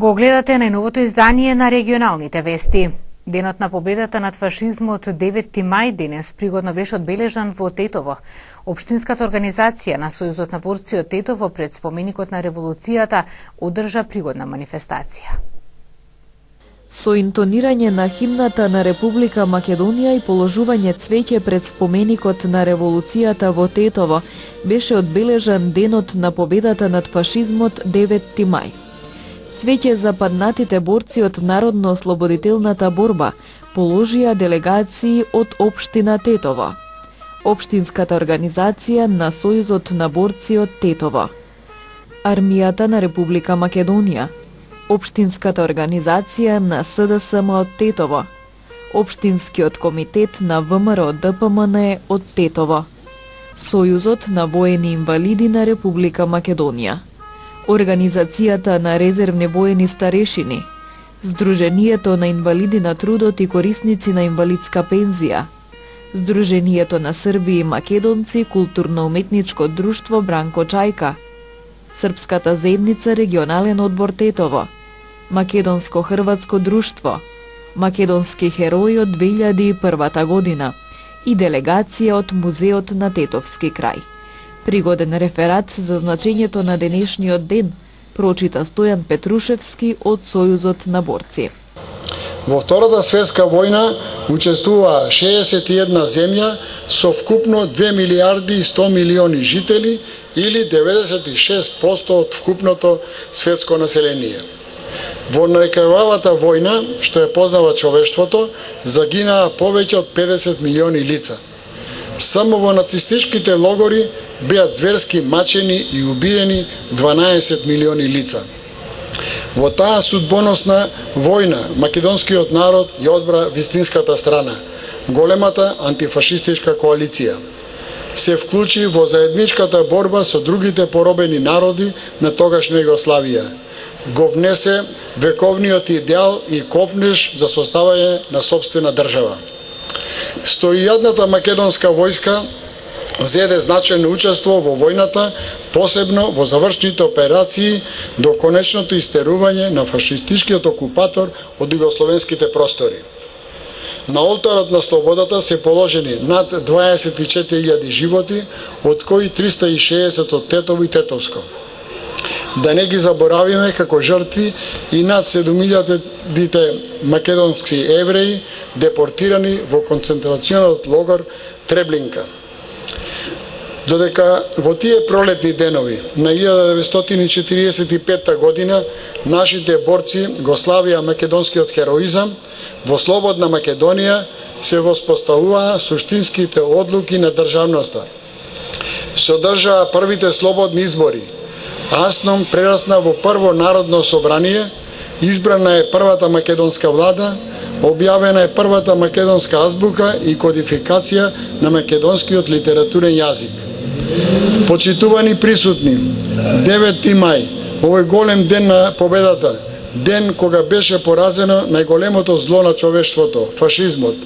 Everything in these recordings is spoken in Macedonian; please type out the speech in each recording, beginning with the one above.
Го гледате најновото издание на регионалните вести. Денот на победата над фашизмот 9 мај денес пригодно беше одбележан во Тетово. Обштинската организација на Сојузот на борци од Тетово пред споменикот на револуцијата одржа пригодна манифестација. Со интонирање на химната на Република Македонија и положување цвеќе пред споменикот на револуцијата во Тетово беше одбележан денот на победата над фашизмот 9 мај цвеќе за паднатите борци од Народно-ослободителната борба положија делегации од Обштина Тетово, Обштинската организација на Сојузот на борци од Тетово, Армијата на Република Македонија, Обштинската организација на СДСМ од Тетово, Обштинскиот комитет на ВМРО ДПМН од Тетово, Сојузот на воени инвалиди на Република Македонија. Организацијата на резервни воени старешини, Сдруженијето на инвалиди на трудот и корисници на инвалидска пензија, Сдруженијето на Срби и Македонци културно-уметничко друштво Бранко Чајка, Српската заедница регионален одбор Тетово, Македонско-хрватско друштво, Македонски херои од 2001 година и делегација од Музеот на Тетовски крај. Пригоден реферат за значењето на денешниот ден прочита Стојан Петрушевски од Сојузот на борци. Во Втората светска војна учествува 61 земја со вкупно 2 милиарди и 100 милиони жители или 96% од вкупното светско население. Во најкрвавата војна, што ја познава човештвото, загинаа повеќе од 50 милиони лица. Само во нацистичките логори беа зверски мачени и убиени 12 милиони лица. Во таа судбоносна војна македонскиот народ ја одбра вистинската страна, големата антифашистичка коалиција. Се вклучи во заедничката борба со другите поробени народи на тогашна Југославија. Го внесе вековниот идеал и копнеш за составање на собствена држава. Стоијадната македонска војска зеде значајно учество во војната, посебно во завршните операции до конечното истерување на фашистичкиот окупатор од југословенските простори. На олтарот на слободата се положени над 24.000 животи, од кои 360 од Тетово и Тетовско. Да не ги заборавиме како жртви и над 7.000 македонски евреи депортирани во концентрационот логор Треблинка – Додека во тие пролетни денови на 1945 година нашите борци го славија македонскиот хероизам, во слободна Македонија се воспоставуваа суштинските одлуки на државноста. Се одржаа првите слободни избори. Асном прерасна во прво народно собрание, избрана е првата македонска влада, објавена е првата македонска азбука и кодификација на македонскиот литературен јазик. Почитувани присутни, 9 мај, овој голем ден на победата, ден кога беше поразено најголемото зло на човештвото, фашизмот,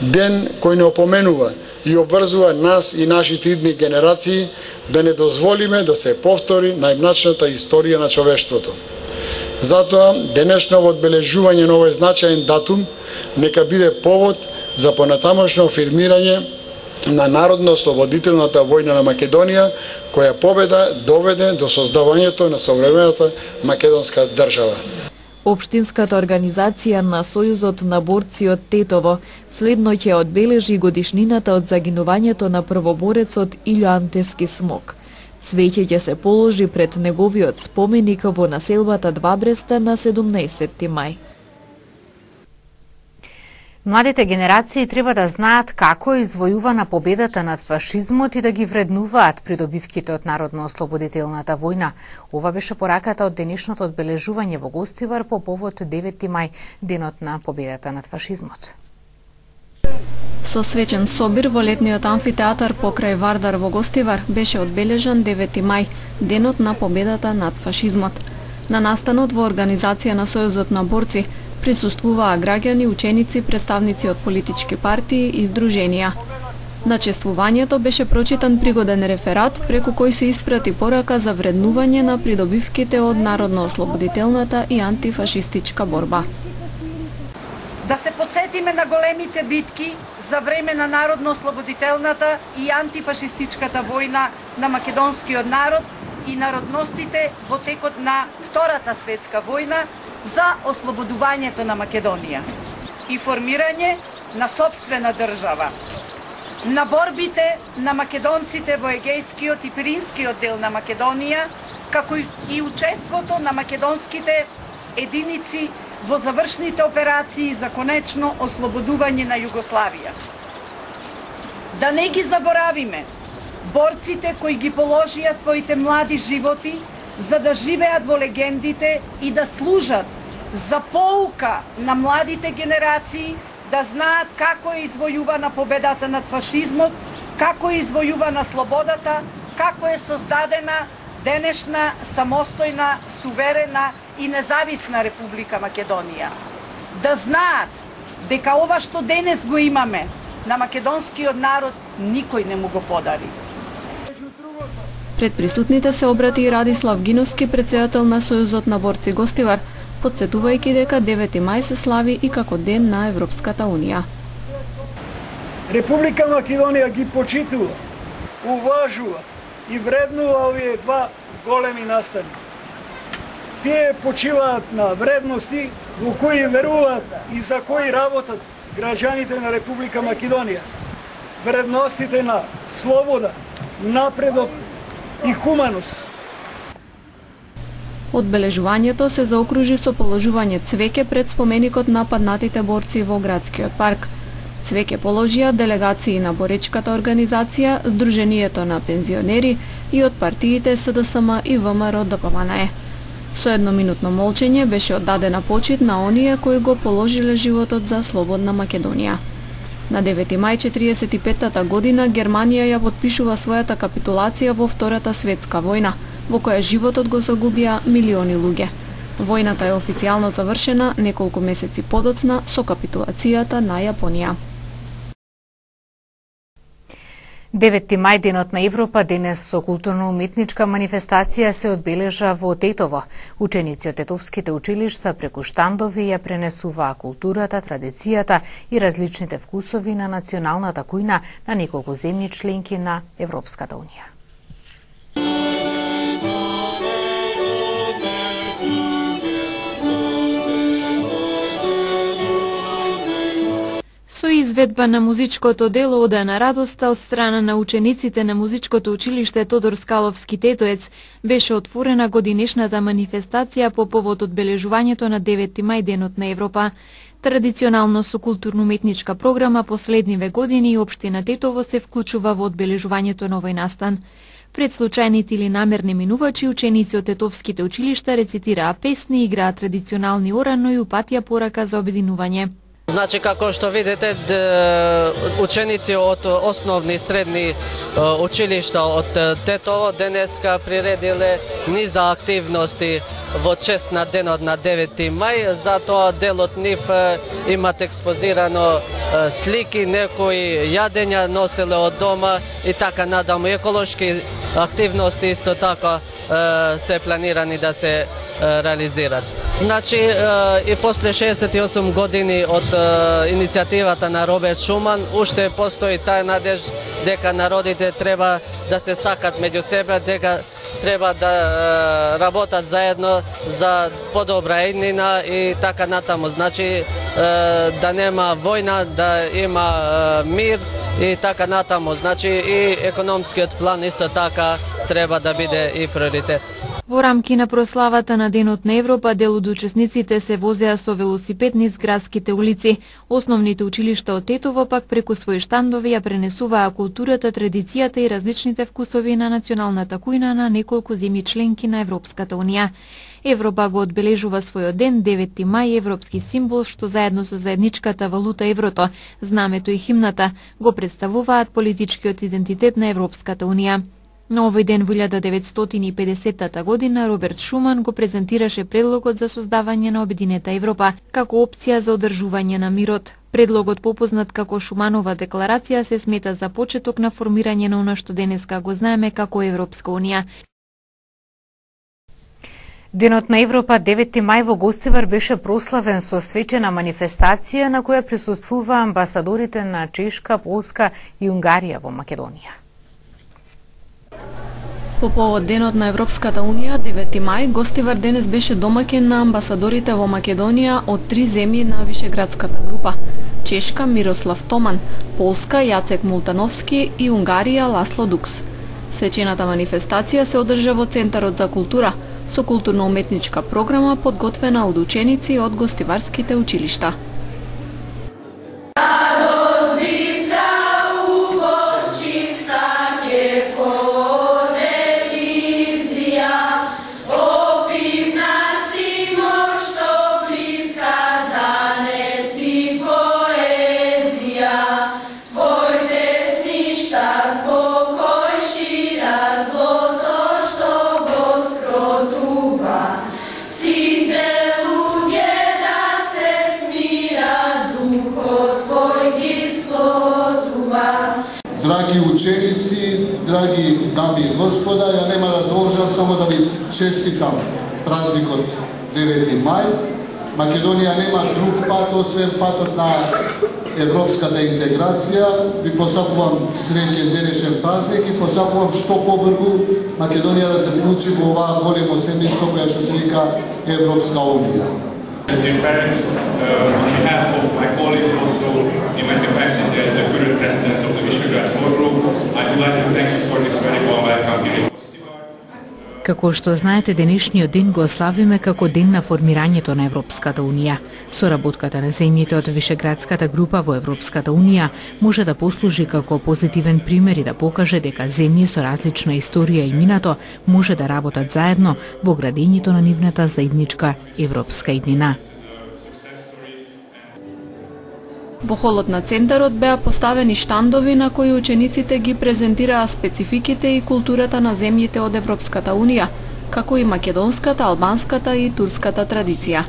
ден кој не опоменува и обврзува нас и нашите идни генерации да не дозволиме да се повтори најмначната историја на човештвото. Затоа, денешно одбележување на овој значаен датум нека биде повод за понатамошно афирмирање на Народно-ослободителната војна на Македонија, која победа доведе до создавањето на современата македонска држава. Обштинската организација на Сојузот на борци од Тетово следно ќе одбележи годишнината од загинувањето на првоборецот Илјо Антески Смок. Цвеќе ќе се положи пред неговиот споменик во населбата Двабреста на 17 мај. Младите генерации треба да знаат како е извојувана победата над фашизмот и да ги вреднуваат придобивките од Народно-ослободителната војна. Ова беше пораката од денешното одбележување во Гостивар по повод 9 мај, денот на победата над фашизмот. Со свечен собир во летниот амфитеатар покрај Вардар во Гостивар беше одбележан 9 мај, денот на победата над фашизмот. На настанот во организација на Сојузот на борци присуствуваа граѓани, ученици, представници од политички партии и здруженија. На чествувањето беше прочитан пригоден реферат преку кој се испрати порака за вреднување на придобивките од народно-ослободителната и антифашистичка борба. Да се подсетиме на големите битки за време на народно-ослободителната и антифашистичката војна на македонскиот народ и народностите во текот на Втората светска војна за ослободувањето на Македонија и формирање на собствена држава на борбите на македонците во Егејскиот и Пиринскиот дел на Македонија, како и учеството на македонските единици во завршните операции за конечно ослободување на Југославија. Да не ги заборавиме борците кои ги положија своите млади животи за да живеат во легендите и да служат за поука на младите генерации да знаат како е извојувана победата над фашизмот, како е извојувана слободата, како е создадена денешна самостојна, суверена и независна Република Македонија. Да знаат дека ова што денес го имаме на македонскиот народ никој не му го подари. Пред присутните се обрати и Радислав Гиновски, председател на Сојузот на борци Гостивар, подсетувајќи дека 9 мај се слави и како ден на Европската Унија. Република Македонија ги почитува, уважува и вреднува овие два големи настани. Тие почиваат на вредности во кои веруваат и за кои работат граѓаните на Република Македонија. Вредностите на слобода, напредок и хуманост Одбележувањето се заокружи со положување цвеќе пред споменикот на паднатите борци во градскиот парк. Цвеќе положија делегации на боречката организација, Сдруженијето на пензионери и од партиите СДСМ и ВМРО ДПМНЕ. Со едноминутно молчење беше оддадена почит на оние кои го положиле животот за слободна Македонија. На 9 мај 45 година Германија ја подпишува својата капитулација во Втората светска војна – во која животот го загубија милиони луѓе. Војната е официјално завршена неколку месеци подоцна со капитулацијата на Јапонија. 9 мај денот на Европа денес со културно-уметничка манифестација се одбележа во Тетово. Ученици од тетовските училишта преку штандови ја пренесуваа културата, традицијата и различните вкусови на националната кујна на неколку земји членки на Европската унија. Со изведба на музичкото дело Ода на радоста од страна на учениците на музичкото училиште Тодор Скаловски Тетоец беше отворена годинешната манифестација по повод одбележувањето на 9 мај денот на Европа. Традиционално со културно-уметничка програма последниве години и општина Тетово се вклучува во одбележувањето на овој настан. Пред случајните или намерни минувачи, ученици од тетовските училишта рецитираа песни, играа традиционални орано и упатија порака за обединување. Значи, како што видите, ученици од основни и средни училишта од Тетово денеска приредиле низа активности во чест на денот на 9 мај, затоа делот нив имат експозирано слики, некои јадења носеле од дома и така надаму. Еколошки активности исто така се планирани да се реализират. Значи, и после 68 години од иницијативата на Роберт Шуман, уште постои таа надеж дека народите треба да се сакат меѓу себе, дека треба да работат заедно за подобра еднина и така натаму. Значи, да нема војна, да има мир и така натаму. Значи, и економскиот план исто така треба да биде и приоритет. Во рамки на прославата на Денот на Европа, дел од учесниците се возеа со велосипед низ градските улици. Основните училишта од Тетово пак преку своји штандови ја пренесуваа културата, традицијата и различните вкусови на националната кујна на неколку земји членки на Европската Унија. Европа го одбележува својот ден 9 мај европски символ што заедно со заедничката валута еврото, знамето и химната го представуваат политичкиот идентитет на Европската Унија. На овој ден во 1950 година Роберт Шуман го презентираше предлогот за создавање на Обединета Европа како опција за одржување на мирот. Предлогот попознат како Шуманова декларација се смета за почеток на формирање на она што денеска го знаеме како Европска унија. Денот на Европа 9 мај во Гостивар беше прославен со свечена манифестација на која присуствува амбасадорите на Чешка, Полска и Унгарија во Македонија. По повод денот на Европската унија 9 мај, Гостивар денес беше домаќин на амбасадорите во Македонија од три земји на Вишеградската група. Чешка Мирослав Томан, Полска Јацек Мултановски и Унгарија Ласло Дукс. Свечената манифестација се одржа во Центарот за култура – со културно-уметничка програма подготвена од ученици од гостиварските училишта. Драги дами и господа, ја нема да должам само да ви честитам празникот 9 мај. Македонија нема друг пат освен патот на европската интеграција. Ви посакувам среќен денешен празник и посакувам што побргу Македонија да се вклучи во оваа големо семејство која што се вика Европска унија. As your parents, uh, on behalf of my colleagues also in my capacity as the current president of the Visegrad Forum, I would like to thank you for this very warm welcome here Како што знаете, денешниот ден го славиме како ден на формирањето на Европската Унија. Соработката на земјите од Вишеградската група во Европската Унија може да послужи како позитивен пример и да покаже дека земји со различна историја и минато може да работат заедно во градењето на нивната заедничка европска иднина. Во холот на центарот беа поставени штандови на кои учениците ги презентираа спецификите и културата на земјите од Европската Унија, како и македонската, албанската и турската традиција.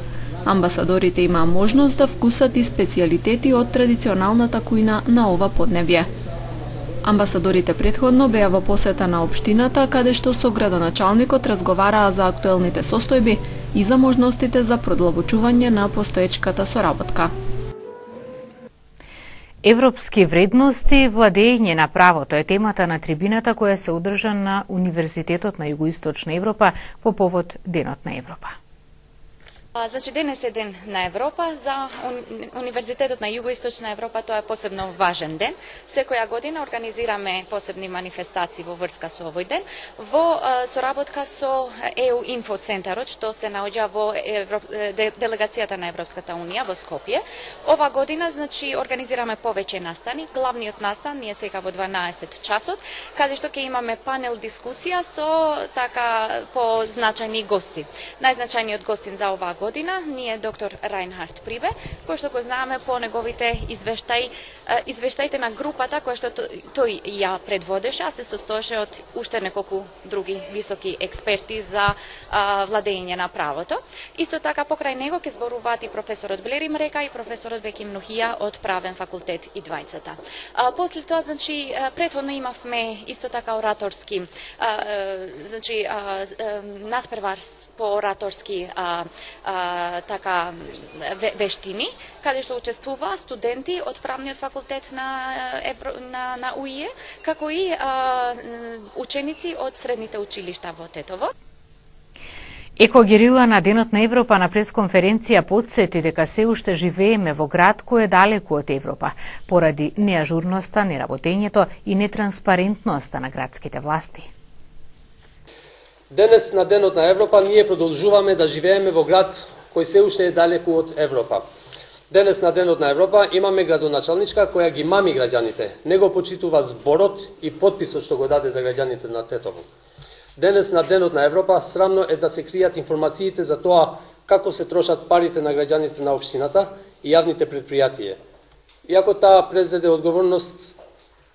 Амбасадорите имаа можност да вкусат и специјалитети од традиционалната кујна на ова подневје. Амбасадорите предходно беа во посета на општината, каде што со градоначалникот разговараа за актуелните состојби и за можностите за продлабочување на постоечката соработка. Европски вредности и владење на правото е темата на трибината која се одржа на Универзитетот на Југоисточна Европа по повод Денот на Европа. Значи, денес е ден на Европа. За Универзитетот на Југоисточна Европа тоа е посебно важен ден. Секоја година организираме посебни манифестации во врска со овој ден, во соработка со ЕУ Инфо Центарот, што се наоѓа во Европ... делегацијата на Европската Унија во Скопје. Ова година, значи, организираме повеќе настани. Главниот настан е сега во 12 часот, каде што ќе имаме панел дискусија со така по значајни гости. Најзначајниот гостин за оваа година ние доктор Райнхард Прибе, кој што го знаеме по неговите извештаи, извештаите на групата која што тој ја предводеше, а се состоеше од уште неколку други високи експерти за владење на правото. Исто така покрај него ќе зборуваат и професорот Блери Мрека и професорот Беким Нухија од правен факултет и двајцата. после тоа, значи, претходно имавме исто така ораторски, значи, надпревар по ораторски а, така вештини, каде што учествува студенти од правниот факултет на Евро, на на УИЕ, како и а, ученици од средните училишта во Тетово. Еко Герила на Денот на Европа на пресконференција подсети дека се уште живееме во град кој е далеку од Европа, поради неажурноста, неработењето и нетранспарентноста на градските власти. Денес на Денот на Европа ние продолжуваме да живееме во град кој се уште е далеку од Европа. Денес на Денот на Европа имаме градоначалничка која ги мами граѓаните, не го почитува зборот и подписот што го даде за граѓаните на Тетово. Денес на Денот на Европа срамно е да се кријат информациите за тоа како се трошат парите на граѓаните на општината и јавните предпријатија. Иако таа презеде одговорност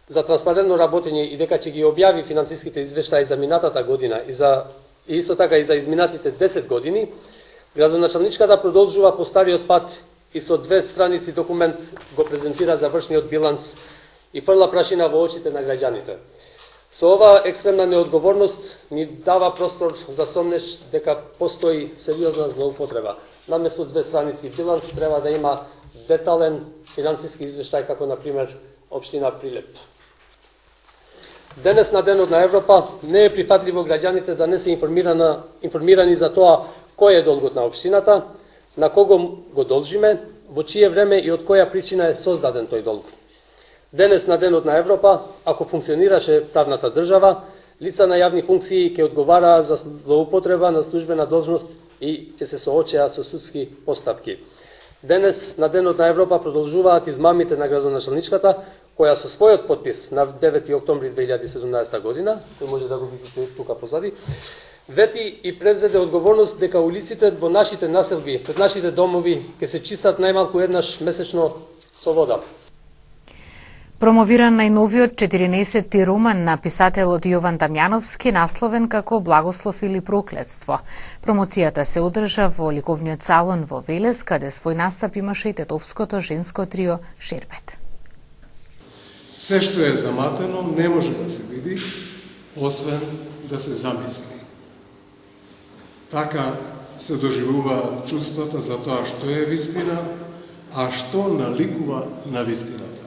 за транспарентно работење и дека ќе ги објави финансиските извештаи за минатата година и за и исто така и за изминатите 10 години, градоначалничката продолжува по стариот пат и со две страници документ го презентира завршниот биланс и фрла прашина во очите на граѓаните. Со ова екстремна неодговорност ни дава простор за сомнеш дека постои сериозна злоупотреба. Наместо две страници биланс треба да има детален финансиски извештај како на пример општина Прилеп. Денес на денот на Европа не е прифатливо граѓаните да не се информирани за тоа кој е долгот на општината, на кого го должиме, во чие време и од која причина е создаден тој долг. Денес на денот на Европа, ако функционираше правната држава, лица на јавни функции ќе одговараа за злоупотреба на службена должност и ќе се соочеа со судски постапки. Денес, на Денот на Европа, продолжуваат измамите на градоначалничката, која со својот подпис на 9 октомври 2017 година, кој може да го видите тука позади, вети и превзеде одговорност дека улиците во нашите населби, пред нашите домови, ќе се чистат најмалку еднаш месечно со вода. Промовиран најновиот 14-ти роман на писателот Јован Дамјановски, насловен како Благослов или проклетство. Промоцијата се одржа во ликовниот салон во Велес, каде свој настап имаше и тетовското женско трио Шербет. Се што е заматено не може да се види, освен да се замисли. Така се доживува чувствата за тоа што е вистина, а што наликува на вистината.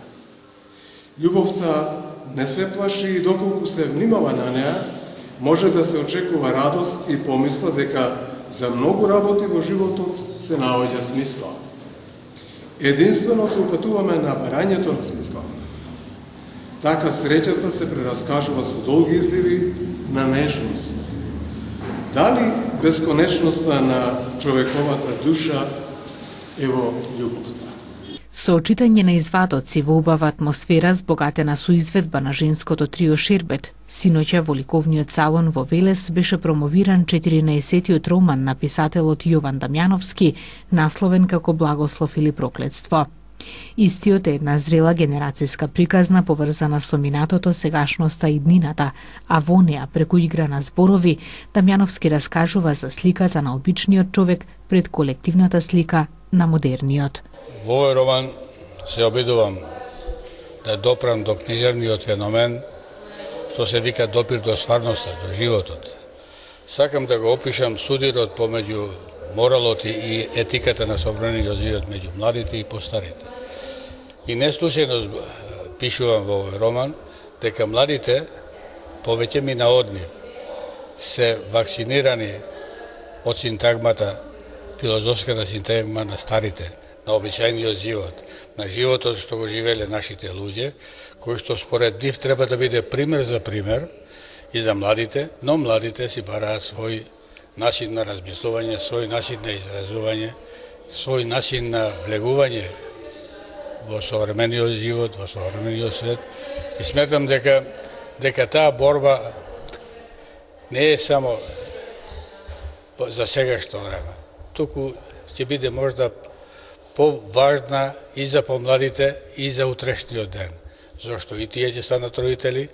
Љубовта не се плаши и доколку се внимава на неа, може да се очекува радост и помисла дека за многу работи во животот се наоѓа смисла. Единствено се упатуваме на барањето на смисла. Така среќата се прераскажува со долги изливи на нежност. Дали бесконечноста на човековата душа е во љубовта? Со очитање на извадоци во убава атмосфера збогатена со изведба на женското трио Шербет, синоќа во ликовниот салон во Велес беше промовиран 14-тиот роман на писателот Јован Дамјановски, насловен како Благослов или проклетство. Истиот е една зрела генерацијска приказна поврзана со минатото, сегашноста и днината, а во неа, преку игра на зборови, Дамјановски раскажува за сликата на обичниот човек пред колективната слика на модерниот. Во овој роман се обидувам да допрам до книжевниот феномен, што се вика допир до стварноста, до животот. Сакам да го опишам судирот помеѓу моралот и етиката на собраниот живот меѓу младите и постарите. И не случайно пишувам во овој роман дека младите повеќе ми од нив се вакцинирани од синтагмата, филозофската синтагма на старите, на обичајниот живот, на животот што го живеле нашите луѓе, кој што според нив треба да биде пример за пример и за младите, но младите си бараат свој начин на размислување, свој начин на изразување, свој начин на влегување во современиот живот, во современиот свет. И сметам дека дека таа борба не е само за сегашно време, туку ќе биде можда поважна и за помладите и за утрешниот ден, зашто и тие ќе станат родители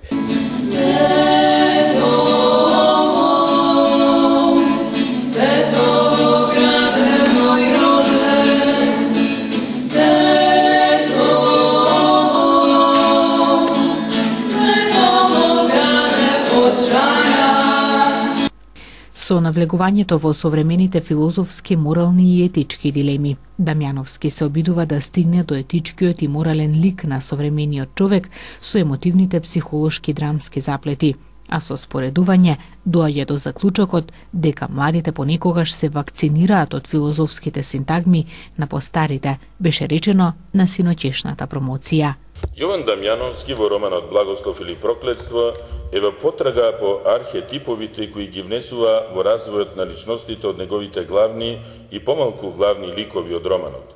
со навлегувањето во современите филозофски, морални и етички дилеми. Дамјановски се обидува да стигне до етичкиот и морален лик на современиот човек со емотивните психолошки драмски заплети – а со споредување доаѓа до заклучокот дека младите понекогаш се вакцинираат од филозофските синтагми на постарите, беше речено на синоќешната промоција. Јован Дамјановски во романот Благослов или проклетство е во потрага по архетиповите кои ги внесува во развојот на личностите од неговите главни и помалку главни ликови од романот.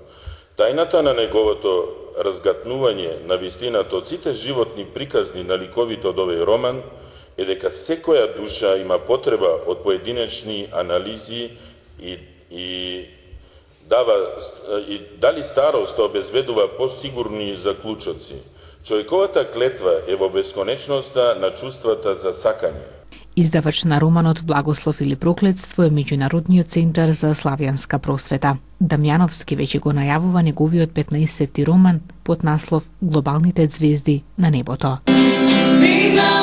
Тајната на неговото разгатнување на вистината од сите животни приказни на ликовите од овој роман – е дека секоја душа има потреба од поединечни анализи и, и дава и дали старост обезбедува посигурни заклучоци. Човековата клетва е во бесконечноста на чувствата за сакање. Издавач на романот Благослов или проклетство е Меѓународниот центар за славјанска просвета. Дамјановски веќе го најавува неговиот 15-ти роман под наслов Глобалните звезди на небото. Признавам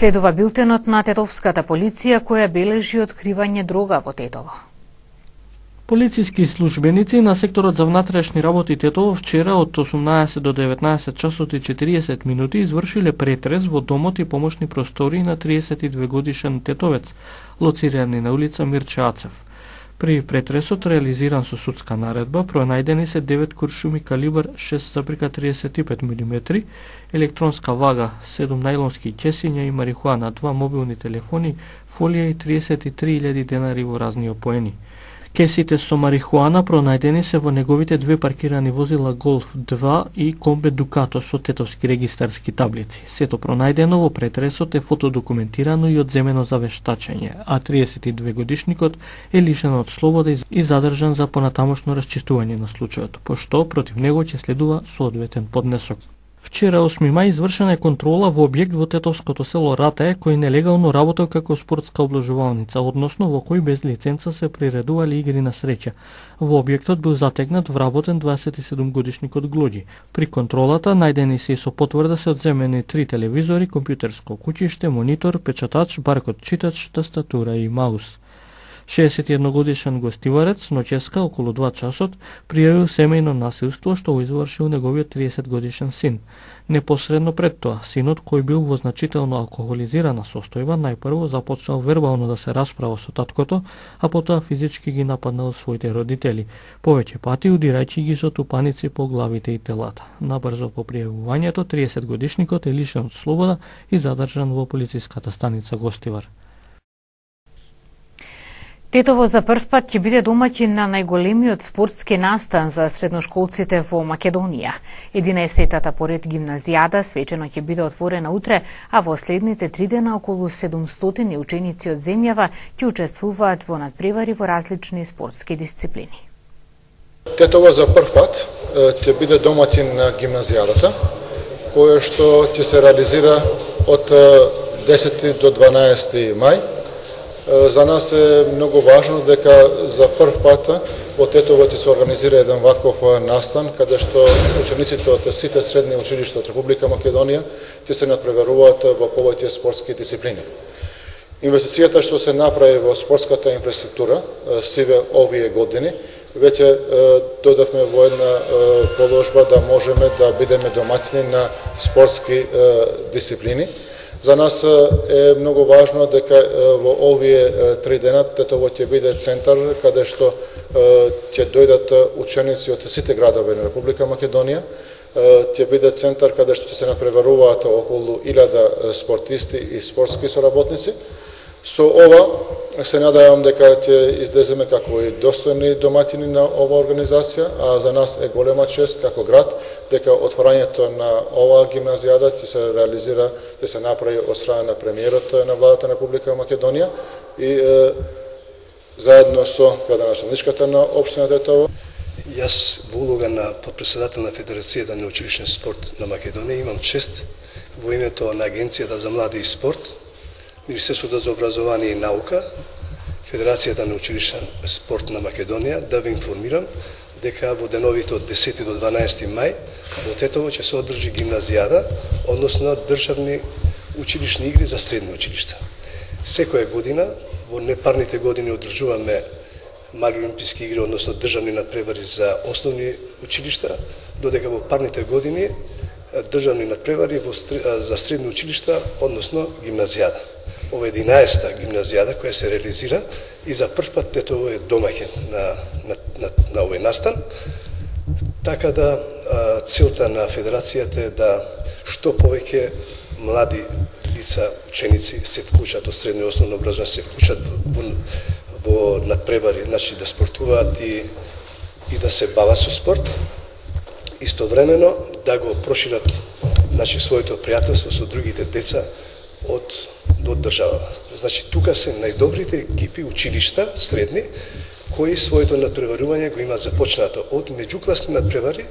Следува билтенот на Тетовската полиција која бележи откривање дрога во Тетово. Полициски службеници на секторот за внатрешни работи Тетово вчера од 18 до 19 часот и 40 минути извршиле претрез во домот и помошни простори на 32 годишен тетовец, лоцирани на улица Мирче Ацев. При претресот реализиран со судска наредба, пронајдени се 9 куршуми калибар 6,35 мм, електронска вага, 7 најлонски ќесиња и марихуана, 2 мобилни телефони, фолија и 33.000 денари во разни опоени. Кесите со марихуана пронајдени се во неговите две паркирани возила Golf 2 и Комбе Дукато со тетовски регистарски таблици. Сето пронајдено во претресот е фотодокументирано и одземено за вештачење, а 32 годишникот е лишен од слобода и задржан за понатамошно расчистување на случајот, пошто против него ќе следува соодветен поднесок. Вчера 8 мај извршена е контрола во објект во Тетовското село Ратае кој нелегално работел како спортска облажувалница, односно во кој без лиценца се приредували игри на среќа. Во објектот бил затегнат вработен 27 годишникот Глоди. При контролата најдени се и со потврда се одземени три телевизори, компјутерско кучиште, монитор, печатач, баркод читач, тастатура и маус. 61 годишен гостиварец ноческа околу 2 часот пријавил семејно насилство што го извршил неговиот 30 годишен син. Непосредно пред тоа, синот кој бил во значително алкохолизирана состојба најпрво започнал вербално да се расправа со таткото, а потоа физички ги нападнал своите родители, повеќе пати удирајќи ги со тупаници по главите и телата. Набрзо по пријавувањето 30 годишникот е лишен од слобода и задржан во полициската станица Гостивар. Тетово за прв пат ќе биде домаќин на најголемиот спортски настан за средношколците во Македонија. 11-тата поред гимназијада свечено ќе биде отворена утре, а во следните три дена околу 700 ученици од земјава ќе учествуваат во надпревари во различни спортски дисциплини. Тетово за прв пат ќе биде домаќин на гимназијадата, која што ќе се реализира од 10 до 12 мај За нас е многу важно дека за прв пат во Тетово се организира еден ваков настан, каде што учениците од сите средни училишта од Република Македонија ќе се надпреверуваат во повеќе спортски дисциплини. Инвестицијата што се направи во спортската инфраструктура сиве овие години, веќе додавме во една положба да можеме да бидеме доматини на спортски дисциплини За нас е многу важно дека во овие три дена Тетово ќе биде центар каде што ќе дојдат ученици од сите градови на Република Македонија, ќе биде центар каде што ќе се напреваруваат околу 1000 спортисти и спортски соработници. Со ова се надевам дека ќе излеземе како и достојни доматини на ова организација, а за нас е голема чест како град дека отворањето на оваа гимназијада ќе се реализира, ќе се направи од страна на премиерот на владата на Република Македонија и е, заедно со градоначалничката на општина Детово. Јас во улога на подпредседател на Федерацијата на училишен спорт на Македонија имам чест во името на Агенцијата за млади и спорт Министерството за образование и наука, Федерацијата на училишен спорт на Македонија, да ви информирам дека во деновите од 10 до 12 мај во Тетово ќе се одржи гимназијада, односно државни училишни игри за средни училишта. Секоја година, во непарните години одржуваме мали олимписки игри, односно државни надпревари за основни училишта, додека во парните години државни надпревари во, за средни училишта, односно гимназијата. Ова е 11-та гимназијада која се реализира и за прв пат тето е домаќин на, на, на, на овој настан. Така да целта на федерацијата е да што повеќе млади лица, ученици се вклучат од средно и основно образование, се вклучат во, во надпревари, значи да спортуваат и, и да се бават со спорт. Истовремено да го прошират значи, своето пријателство со другите деца од, од држава. Значи, тука се најдобрите екипи, училишта, средни, кои своето надпреварување го има започнато од меѓукласни надпревари,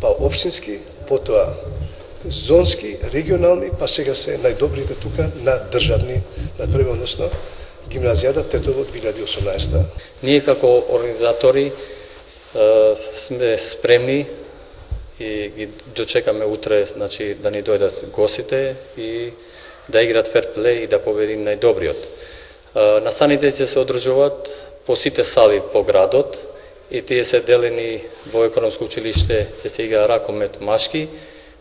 па општински, потоа зонски, регионални, па сега се најдобрите тука на државни надпревари, односно гимназијата Тетово 2018. Ние како организатори сме спремни и ги дочекаме утре значи, да ни дојдат гостите и да играат ферплей и да победи најдобриот. Настаните ќе се одржуваат по сите сали по градот и тие се делени во економско училиште ќе се игра ракомет машки,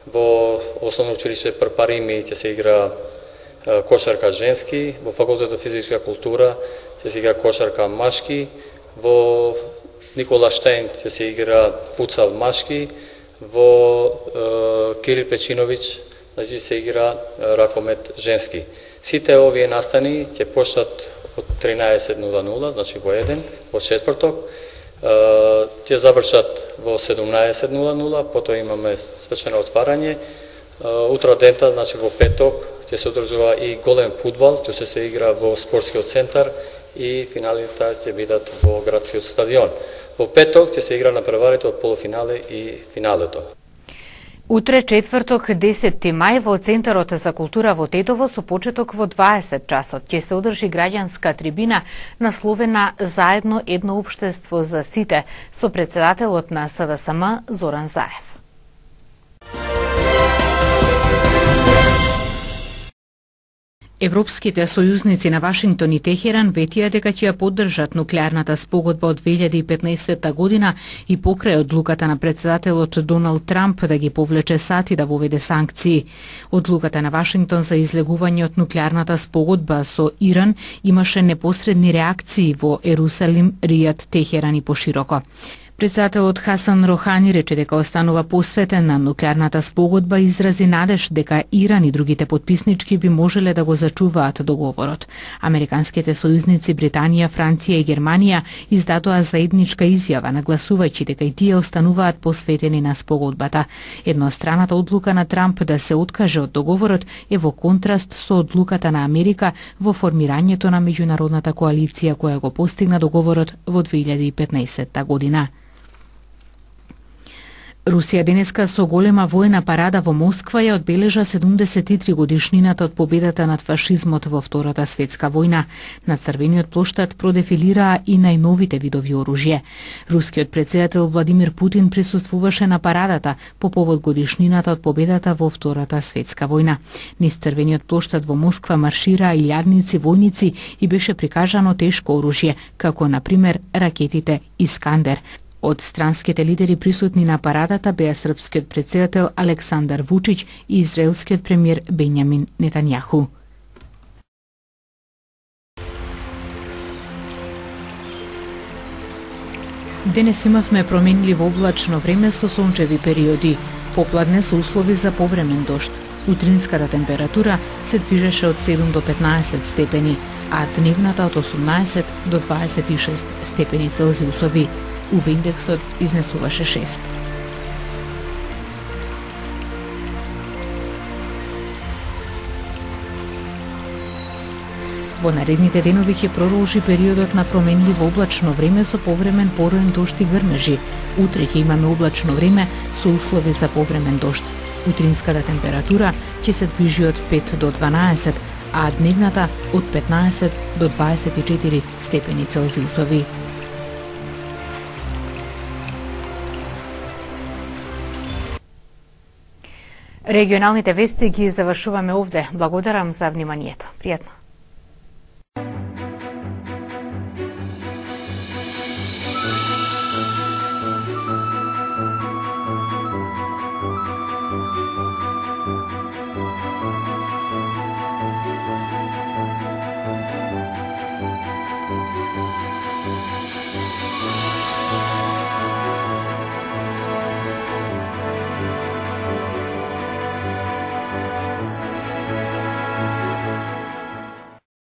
во основно училиште Прпарими ќе се игра кошарка женски, во факултетот физичка култура ќе се игра кошарка машки, во Никола Штейн ќе се игра футсал машки, во е, Кирил Печиновиќ значи се игра ракомет женски. Сите овие настани ќе почнат од 13.00, значи во еден, во четврток, ќе завршат во 17.00, потоа имаме свечено отварање. Утра дента, значи во петок, ќе се одржува и голем фудбал, ќе се се игра во спортскиот центар и финалите ќе бидат во градскиот стадион. Во петок ќе се игра на преварите од полуфинале и финалето. Утре четврток 10 мај во Центарот за култура во Тетово со почеток во 20 часот ќе се одржи граѓанска трибина насловена Заедно едно општество за сите со председателот на СДСМ Зоран Заев. Европските сојузници на Вашингтон и Техеран ветија дека ќе ја поддржат нуклеарната спогодба од 2015 година и покрај одлуката на председателот Доналд Трамп да ги повлече сати да воведе санкции. Одлуката на Вашингтон за излегување од нуклеарната спогодба со Иран имаше непосредни реакции во Ерусалим, Ријад, Техеран и пошироко. Председателот Хасан Рохани рече дека останува посветен на нуклеарната спогодба и изрази надеж дека Иран и другите подписнички би можеле да го зачуваат договорот. Американските сојузници Британија, Франција и Германија издадоа заедничка изјава нагласувајќи дека и тие остануваат посветени на спогодбата. Едностраната одлука на Трамп да се откаже од договорот е во контраст со одлуката на Америка во формирањето на меѓународната коалиција која го постигна договорот во 2015 година. Русија денеска со голема воена парада во Москва ја одбележа 73 годишнината од победата над фашизмот во Втората светска војна. На Црвениот плоштад продефилираа и најновите видови оружје. Рускиот председател Владимир Путин присуствуваше на парадата по повод годишнината од победата во Втората светска војна. Низ Црвениот плоштад во Москва маршираа и лјадници војници и беше прикажано тешко оружје, како на пример ракетите Искандер. Од странските лидери присутни на парадата беа српскиот председател Александар Вучиќ и израелскиот премиер Бенјамин Нетанјаху. Денес имавме променливо облачно време со сончеви периоди. Попладне со услови за повремен дошт. Утринската температура се движеше од 7 до 15 степени, а дневната од 18 до 26 степени Целзиусови. УВ индексот изнесуваше 6. Во наредните денови ќе продолжи периодот на променливо облачно време со повремен пороен дошт и грмежи. Утре ќе имаме облачно време со услови за повремен дошт. Утринската температура ќе се движи од 5 до 12, а дневната од 15 до 24 степени Целзиусови. Регионалните вести ги завршуваме овде. Благодарам за вниманието. Пријатно.